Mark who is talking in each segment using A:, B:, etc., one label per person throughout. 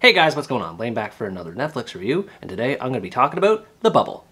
A: Hey guys, what's going on? Blaine back for another Netflix review, and today I'm going to be talking about The Bubble.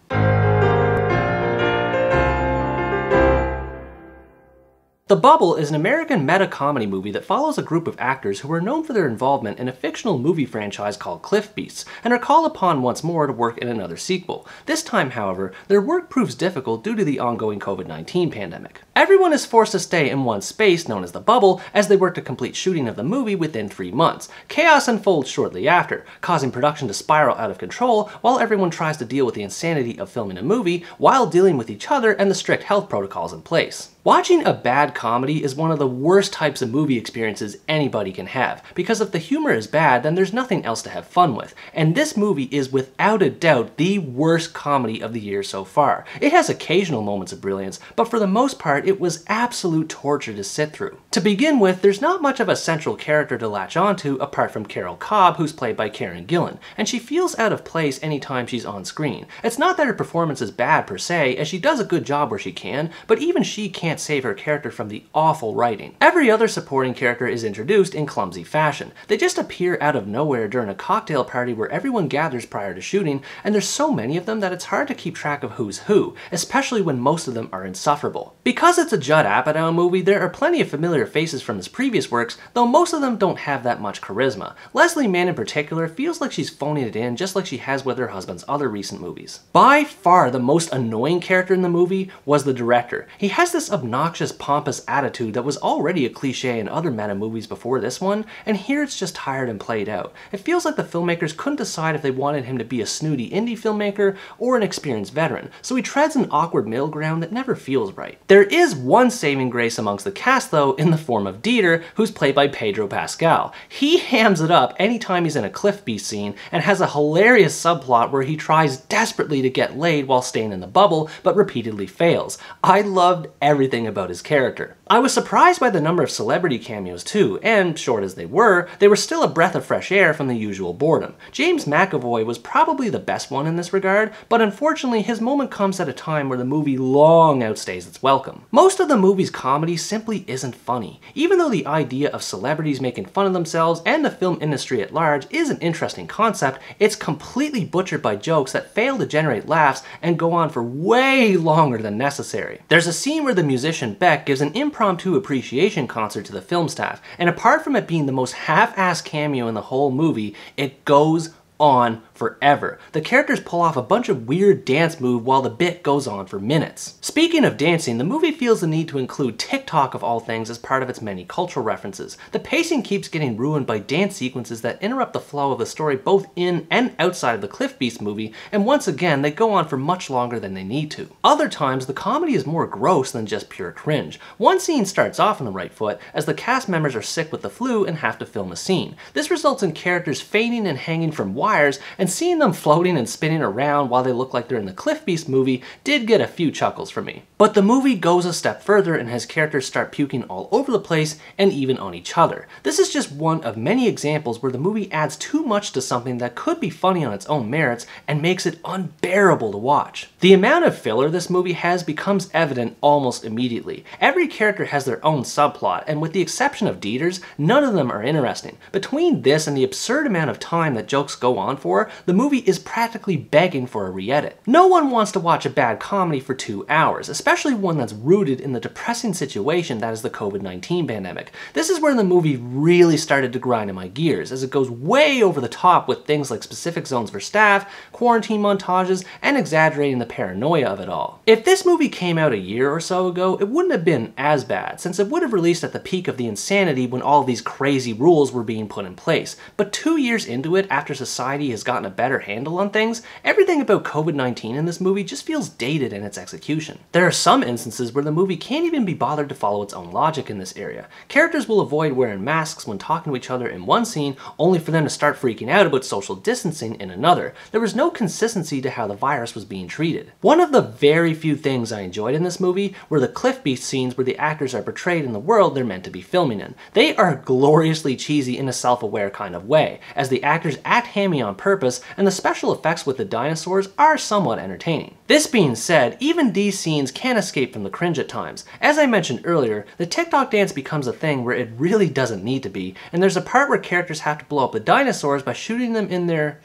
A: The Bubble is an American meta-comedy movie that follows a group of actors who are known for their involvement in a fictional movie franchise called Cliff Beasts, and are called upon once more to work in another sequel. This time, however, their work proves difficult due to the ongoing COVID-19 pandemic. Everyone is forced to stay in one space, known as the Bubble, as they work to complete shooting of the movie within three months. Chaos unfolds shortly after, causing production to spiral out of control while everyone tries to deal with the insanity of filming a movie while dealing with each other and the strict health protocols in place. Watching a bad comedy is one of the worst types of movie experiences anybody can have, because if the humor is bad, then there's nothing else to have fun with. And this movie is without a doubt the worst comedy of the year so far. It has occasional moments of brilliance, but for the most part, it was absolute torture to sit through. To begin with, there's not much of a central character to latch onto apart from Carol Cobb, who's played by Karen Gillan, and she feels out of place anytime she's on screen. It's not that her performance is bad per se, as she does a good job where she can, but even she can't save her character from the awful writing. Every other supporting character is introduced in clumsy fashion. They just appear out of nowhere during a cocktail party where everyone gathers prior to shooting, and there's so many of them that it's hard to keep track of who's who, especially when most of them are insufferable. Because it's a Judd Apatow movie, there are plenty of familiar faces from his previous works, though most of them don't have that much charisma. Leslie Mann in particular feels like she's phoning it in just like she has with her husband's other recent movies. By far the most annoying character in the movie was the director. He has this obnoxious, pompous attitude that was already a cliche in other meta movies before this one, and here it's just tired and played out. It feels like the filmmakers couldn't decide if they wanted him to be a snooty indie filmmaker or an experienced veteran, so he treads an awkward middle ground that never feels right. There is one saving grace amongst the cast though, in the form of Dieter, who's played by Pedro Pascal. He hams it up anytime he's in a Cliff Beast scene, and has a hilarious subplot where he tries desperately to get laid while staying in the bubble, but repeatedly fails. I loved everything about his character. I was surprised by the number of celebrity cameos too, and short as they were, they were still a breath of fresh air from the usual boredom. James McAvoy was probably the best one in this regard, but unfortunately his moment comes at a time where the movie long outstays its welcome. Most of the movie's comedy simply isn't funny. Even though the idea of celebrities making fun of themselves and the film industry at large is an interesting concept, it's completely butchered by jokes that fail to generate laughs and go on for way longer than necessary. There's a scene where the musician Beck gives an impromptu appreciation concert to the film staff, and apart from it being the most half-assed cameo in the whole movie, it goes on forever. The characters pull off a bunch of weird dance moves while the bit goes on for minutes. Speaking of dancing, the movie feels the need to include TikTok of all things as part of its many cultural references. The pacing keeps getting ruined by dance sequences that interrupt the flow of the story both in and outside of the Cliff Beast movie, and once again, they go on for much longer than they need to. Other times, the comedy is more gross than just pure cringe. One scene starts off on the right foot, as the cast members are sick with the flu and have to film a scene. This results in characters fainting and hanging from wires and and seeing them floating and spinning around while they look like they're in the Cliff Beast movie did get a few chuckles from me. But the movie goes a step further and has characters start puking all over the place and even on each other. This is just one of many examples where the movie adds too much to something that could be funny on its own merits and makes it unbearable to watch. The amount of filler this movie has becomes evident almost immediately. Every character has their own subplot, and with the exception of Dieter's, none of them are interesting. Between this and the absurd amount of time that jokes go on for, the movie is practically begging for a re-edit. No one wants to watch a bad comedy for two hours, especially one that's rooted in the depressing situation that is the COVID-19 pandemic. This is where the movie really started to grind in my gears, as it goes way over the top with things like specific zones for staff, quarantine montages, and exaggerating the paranoia of it all. If this movie came out a year or so ago, it wouldn't have been as bad, since it would have released at the peak of the insanity when all these crazy rules were being put in place. But two years into it, after society has gotten a better handle on things, everything about COVID-19 in this movie just feels dated in its execution. There are some instances where the movie can't even be bothered to follow its own logic in this area. Characters will avoid wearing masks when talking to each other in one scene, only for them to start freaking out about social distancing in another. There was no consistency to how the virus was being treated. One of the very few things I enjoyed in this movie were the Cliff Beast scenes where the actors are portrayed in the world they're meant to be filming in. They are gloriously cheesy in a self-aware kind of way, as the actors act hammy on purpose, and the special effects with the dinosaurs are somewhat entertaining. This being said, even these scenes can escape from the cringe at times. As I mentioned earlier, the TikTok dance becomes a thing where it really doesn't need to be, and there's a part where characters have to blow up the dinosaurs by shooting them in their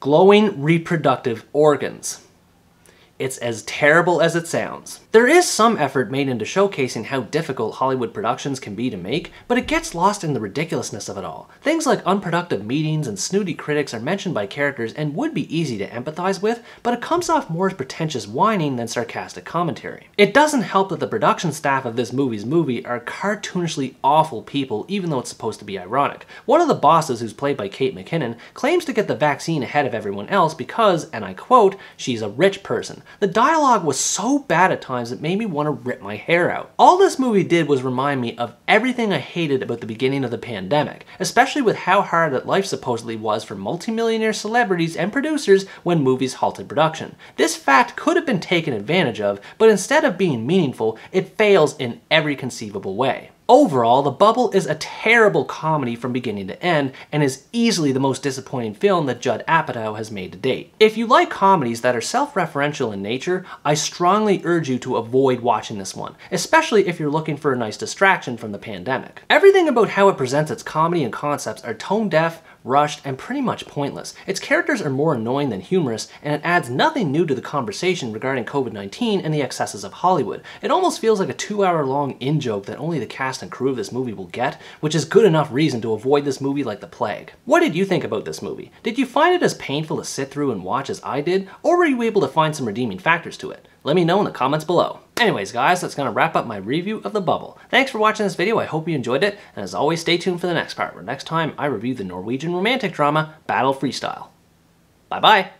A: glowing reproductive organs. It's as terrible as it sounds. There is some effort made into showcasing how difficult Hollywood productions can be to make, but it gets lost in the ridiculousness of it all. Things like unproductive meetings and snooty critics are mentioned by characters and would be easy to empathize with, but it comes off more as pretentious whining than sarcastic commentary. It doesn't help that the production staff of this movie's movie are cartoonishly awful people even though it's supposed to be ironic. One of the bosses, who's played by Kate McKinnon, claims to get the vaccine ahead of everyone else because, and I quote, she's a rich person. The dialogue was so bad at times it made me want to rip my hair out. All this movie did was remind me of everything I hated about the beginning of the pandemic, especially with how hard that life supposedly was for multimillionaire celebrities and producers when movies halted production. This fact could have been taken advantage of, but instead of being meaningful, it fails in every conceivable way. Overall, The Bubble is a terrible comedy from beginning to end and is easily the most disappointing film that Judd Apatow has made to date. If you like comedies that are self-referential in nature, I strongly urge you to avoid watching this one, especially if you're looking for a nice distraction from the pandemic. Everything about how it presents its comedy and concepts are tone deaf, rushed, and pretty much pointless. Its characters are more annoying than humorous, and it adds nothing new to the conversation regarding COVID-19 and the excesses of Hollywood. It almost feels like a two-hour long in-joke that only the cast and crew of this movie will get, which is good enough reason to avoid this movie like the plague. What did you think about this movie? Did you find it as painful to sit through and watch as I did, or were you able to find some redeeming factors to it? Let me know in the comments below. Anyways guys, that's to wrap up my review of The Bubble. Thanks for watching this video, I hope you enjoyed it, and as always stay tuned for the next part, where next time I review the Norwegian romantic drama Battle Freestyle. Bye bye!